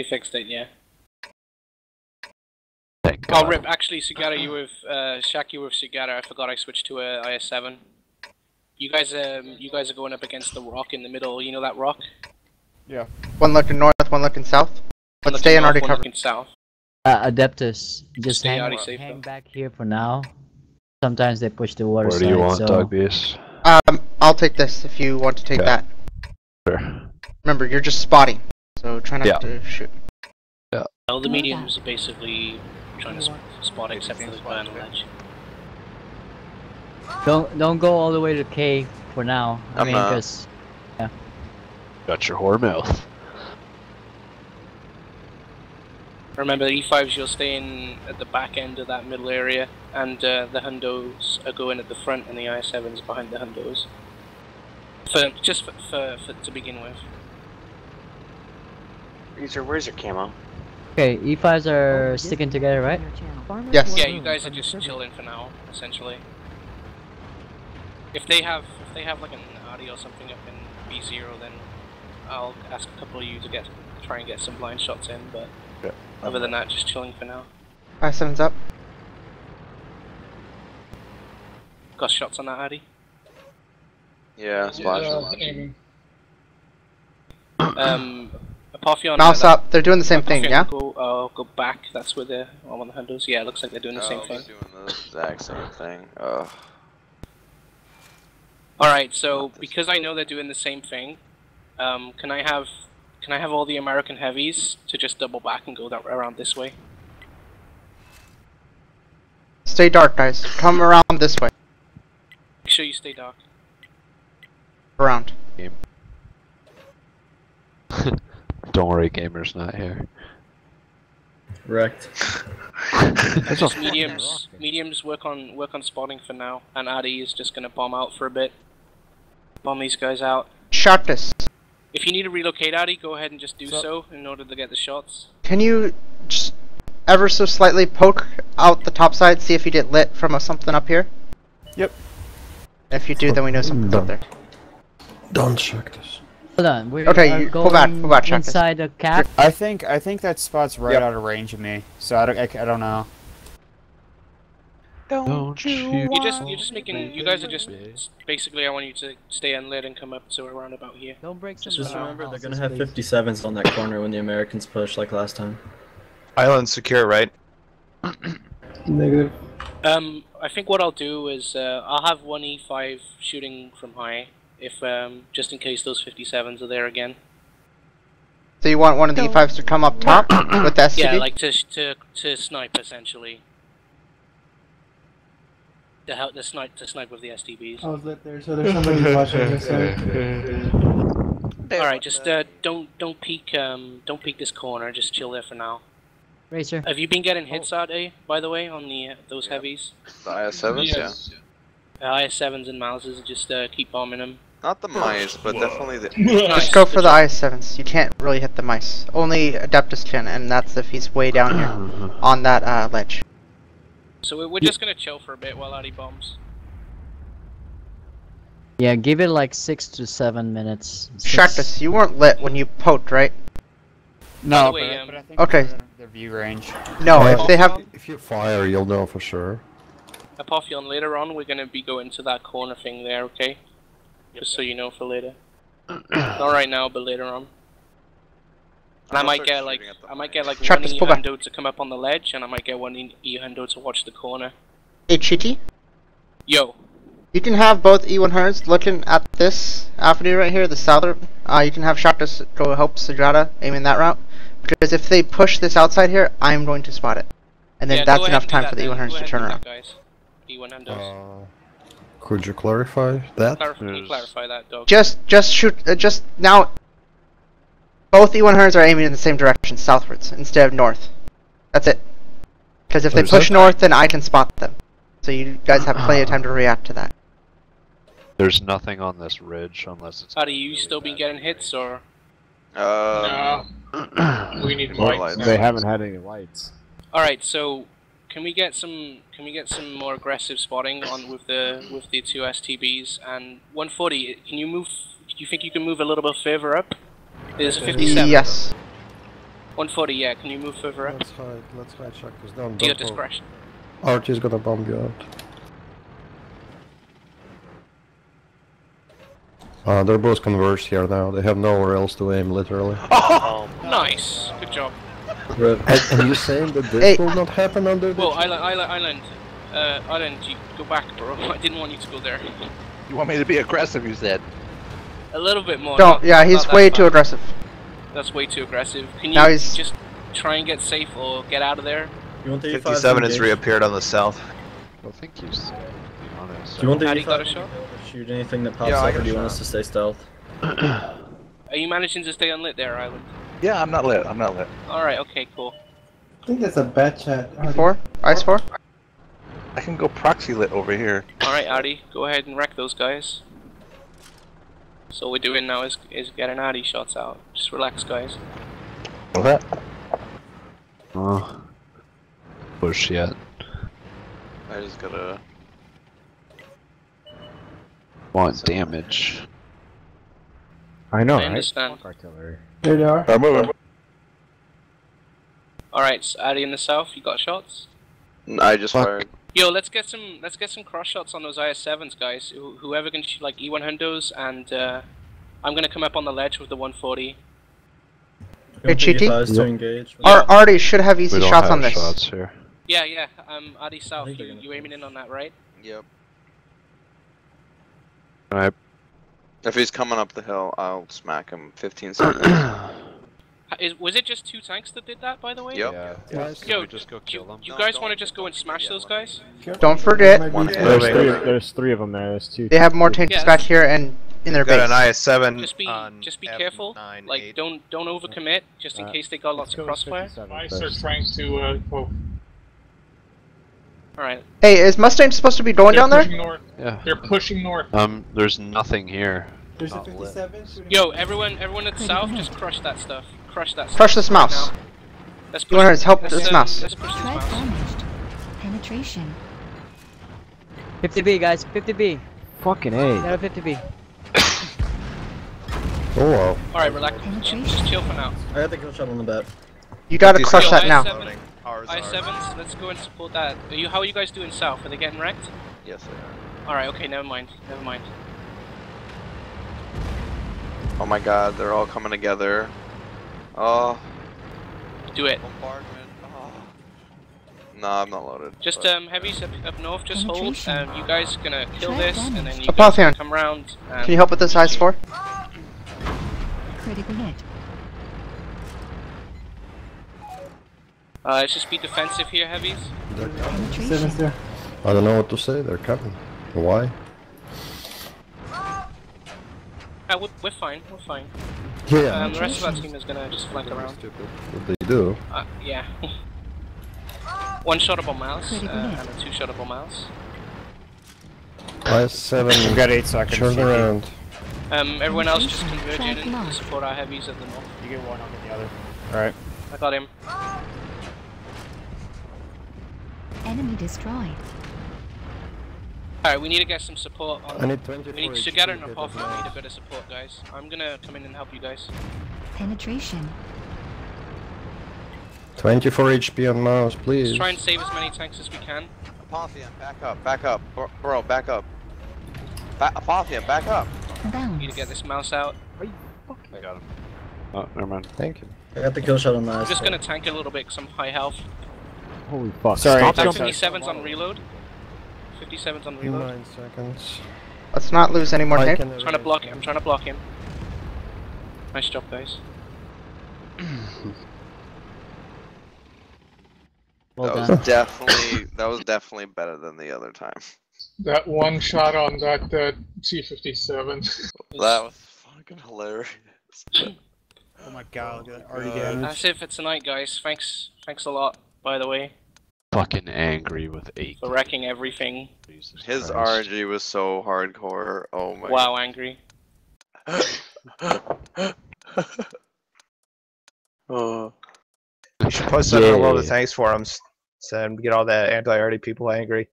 They fixed it, yeah. Thank Oh, God. Rip, actually, Sugata, you with, uh, Shaq, you with Sugata. I forgot I switched to a IS-7. You guys, um, you guys are going up against the rock in the middle. You know that rock? Yeah. One looking north, one looking south. One Let's stay in north, already covered. looking south. Uh, Adeptus, just Stay hang, safe hang back here for now. Sometimes they push the water Where do you want so dog base? Um, I'll take this if you want to take Okay. that. Sure. Remember, you're just spotting, so try not Yeah. to shoot. Well, the Yeah. mediums are basically trying to sp- spot except for the guy on the ledge. don't don't go all the way to K for now. I I'm mean, not. because Got your whore mouth. Remember, the E5s, you'll stay in at the back end of that middle area, and uh, the Hundos are going at the front, and the I7s behind the Hundos. For just for, for, for to begin with. User, where's your camo? okay, E5s are sticking together, right? Yes. Yeah, you guys are just chilling for now, essentially. If they have if they have like an Audi or something up in B0, then I'll ask a couple of you to get try and get some blind shots in. But Yeah. other than that, just chilling for now. Five sevens up. Got shots on that Audi. Yeah, splash. Um, Apotheon. Mouse that- up. They're doing the same thing, yeah? Go, uh, go back. That's where they're on the Hundos. Yeah, it looks like they're doing the same Oh, thing. he's doing the exact same thing. Ugh. All right, so because I know they're doing the same thing, um, can I have can I have all the American heavies to just double back and go that around this way? Stay dark, guys. Come around this way. Make sure you stay dark. Around. Don't worry, gamer's not here. Wrecked. That's a Just mediums, mediums work on work on spotting for now, and Adi is just gonna bomb out for a bit. Bomb these guys out. Shot this. If you need to relocate Adi, go ahead and just do so in order to get the shots. Can you just ever so slightly poke out the top side, see if you get lit from a something up here? Yep. If you do, then we know something's up there. Don't check this. Hold on, we Okay, are you- pull back, going pull back, check this. inside the cap. I think I think that spot's right Yep. out of range of me, so I don't I, I don't know. Don't you You just you're just making you guys are just basically I want you to stay unlit and come up to around about here. Don't break some Just remember, they're gonna have 57s on that corner when the Americans push like last time. Island secure, right? Negative. Um, I think what I'll do is uh, I'll have one E5 shooting from high, if um, just in case those 57s are there again. So you want one of the E5s to come up top with the STB? Yeah, like to to to snipe essentially. To help the snipe to snipe with the STBs. I was lit there, so there's somebody watching this side. All right, just uh, don't don't peek um don't peek this corner. Just chill there for now. Racer. Have you been getting hits out, eh? By the way, on the uh, those Yeah. heavies, The IS-7s, yeah. Uh, IS-7s and Mouses. Just uh, keep bombing them. Not the mice, but definitely the. Just go for the IS-7s. You can't really hit the mice. Only Adeptus can, and that's if he's way down here on that uh, ledge. So we're, we're just gonna chill for a bit while Addy bombs. Yeah, give it like six to seven minutes. Six- Shactus, you weren't lit when you poked, right? No, the way, but, um, but I think Okay. they're their view range. No, if they have... If you fire, you'll know for sure. Apotheon, later on we're going to be going to that corner thing there, okay? Yep. Just so you know for later. Not right now, but later on. And I might get like I might get like Trap one E Hundo to come up on the ledge, and I might get one E Hundo to watch the corner. Hey, Chitty. Yo. You can have both E100s looking at this avenue right here, the southern. Uh, you can have Shaktas go help Sagrada aim in that route. Because if they push this outside here, I'm going to spot it. And then yeah, that's enough time for the E100s to turn around. Guys. Uh, could you clarify that? Clarif you clarify that, dog? Just, just shoot, uh, just now. Both E100s are aiming in the same direction, southwards, instead of north. That's it. Because if There's they push that? north, then I can spot them. So you guys have plenty of time to react to that. There's nothing on this ridge unless it's. How do you really still been getting hits or? Uh, no. we need lights. They haven't had any lights. All right, so can we get some can we get some more aggressive spotting on with the with the two STBs and 140? Can you move? Do you think you can move a little bit further up? There's a 57. Yes. 140, yeah, can you move further up? Let's hide, let's hide Shaktas down. To your Don't go. discretion. Archie's gonna bomb you out. Uh, they're both converged here now. They have nowhere else to aim, literally. Oh, Nice, good job. Rip. and, and you're saying that this Hey. will not happen under the... Well, Island, Island, Island, uh, Island, you go back, bro. I didn't want you to go there. You want me to be aggressive, you said? A little bit more. Don't. Yeah, he's way too aggressive. That's way too aggressive. Can you Now he's- just try and get safe or get out of there? You want the 57 has reappeared on the south. I don't you said, to be honest. Do you want the Addy E5 got a shot? shoot anything that pops Yeah, I up, or do you want us to stay stealth? Are you managing to stay unlit there, Island? Yeah, I'm not lit. I'm not lit. Alright, okay, cool. I think that's a bad chat. Hardy. Four. Ice four. I can go proxy lit over here. Alright, Addy, go ahead and wreck those guys. So what we're doing now is, is getting Addy shots out. Just relax, guys. What? Oh. Push yet. I just gotta. Want damage. I know, I understand. artillery. There they are. I'm moving. Alright, so Addy in the south, you got shots? I just Fuck. fired. Yo, let's get some let's get some cross shots on those IS-7s, guys. Who, whoever can shoot like E100s, and uh, I'm gonna come up on the ledge with the 140. You Hey, want the Cheaty? E5s to Yep. engage? Ar Artie should have We easy don't shots have on this. shots here. Yeah, yeah. Um, Addy south, you, you aiming in on that, right? Yep. Alright. If he's coming up the hill, I'll smack him. 15 seconds. Is, was it just two tanks that did that, by the way? Yep. Yeah. Nice. Yo, just go kill them? you No, guys want to just go and smash those guys? Don't forget, One There's three, wait. there's three of them there, there's two. they have more tanks Yeah. back here and in their Got an base. IS-7 Just be just be F careful. nine, Like eight. don't don't overcommit, just in Uh, case they got lots of crossfire. I are trying to uh, go. All right. Hey, is Mustang supposed to be going They're down there? pushing north. Yeah. They're pushing north. Um, there's nothing here. There's a Not lit. 57 shooting. Yo, everyone, everyone at the south, just crush that stuff. Crush that. Stuff Crush this right mouse. now. Let's push. 100s, help let's, this uh, mouse. Let's push this Threat mouse. damaged. Penetration. 50B, guys. 50B. Fucking Got A. a 50B. Oh wow. All right, relax. Just chill for now. I got the kill shot on the bat. You gotta crush Yo, that now. I-7, Ours. I-7s, let's go and support that. Are you, how are you guys doing south? Are they getting wrecked? Yes, they are. All right, okay, never mind. Never mind. Oh my god, they're all coming together. Oh, Do it. bombardment. Oh. No, I'm not loaded. Just but- um, heavies up, up north. Just hold. Penetration. Um, you guys gonna kill this, and then you Apotheon. come round. And Can you help with this ice four? Critical hit. Uh, let's just be defensive here, heavies. Seven's Penetration. there. I don't know what to say, they're coming. Why? Uh, we're, we're fine. We're fine. Yeah. Um, the rest of our team is gonna just flank around. Stupid. What they do. Uh, yeah. One shotable mouse uh, Critical and a two shotable mouse. IS-7, We've got eight seconds. turn around. Um, everyone else just Penetration. converge in Track to lock. support our heavies at the north. You get one, I'll get the other. Alright. I got him. Enemy destroyed. Alright, we need to get some support on. I need 24 we need to HP get an to get Apotheon. this We need a mouse. bit of support, guys. I'm gonna come in and help you guys. Penetration. 24 HP on mouse, please. Let's try and save as many tanks as we can. Apotheon, back up, back up. Bro, bro back up. Ba Apotheon, back up. We Bounce. need to get this mouse out. I got him. Oh, never mind. Thank you. I got the kill shot on the I'm ice. just gonna tank a little bit because I'm high health. Holy fuck. Sorry, Stop Tank jumping. 57's on reload. 57's on reload. 9 seconds. Let's not lose any more hit. I'm trying to block him. I'm trying to block him. Nice job, guys. Well that done. was definitely that was definitely better than the other time. That one shot on that uh, T57. That was fucking hilarious. Oh my god, look at that already damage. That's it for tonight, guys. Thanks, thanks a lot. By the way, Fucking angry with eight. for wrecking everything. Jesus His Christ. RNG was so hardcore. Oh my. Wow, angry. oh. You should post something on all the Yeah. tanks forums, so and get all the anti-arty people angry.